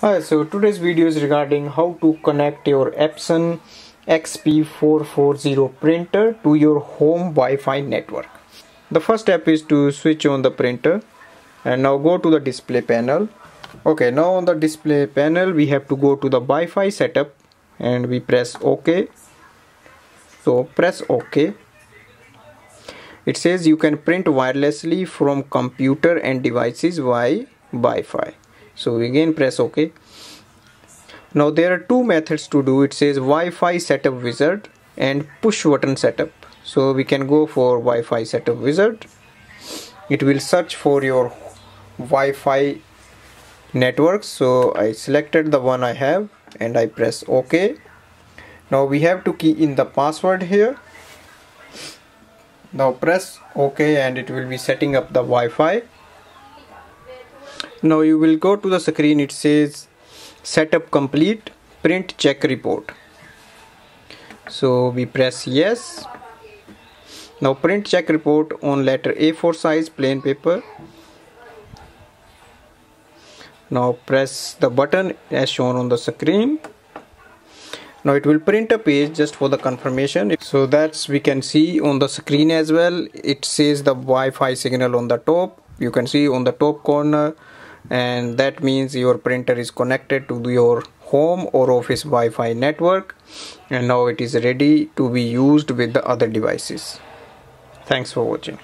Hi, so today's video is regarding how to connect your Epson XP440 printer to your home Wi-Fi network. The first step is to switch on the printer and now go to the display panel. Okay, now on the display panel we have to go to the Wi-Fi setup and we press OK. So press OK. It says you can print wirelessly from computer and devices via Wi-Fi so again press ok. Now there are two methods to do it. Says Wi-Fi setup wizard and push button setup. So we can go for Wi-Fi setup wizard. It will search for your Wi-Fi network. So I selected the one I have and I press OK. Now we have to key in the password here. Now press OK and it will be setting up the Wi-Fi now you will go to the screen. It says setup complete. Print check report. So we press yes. Now print check report on letter A4 size plain paper. Now press the button as shown on the screen. Now it will print a page just for the confirmation. So that's we can see on the screen as well. It says the Wi-Fi signal on the top. You can see on the top corner and that means your printer is connected to your home or office Wi-Fi network and now it is ready to be used with the other devices. Thanks for watching.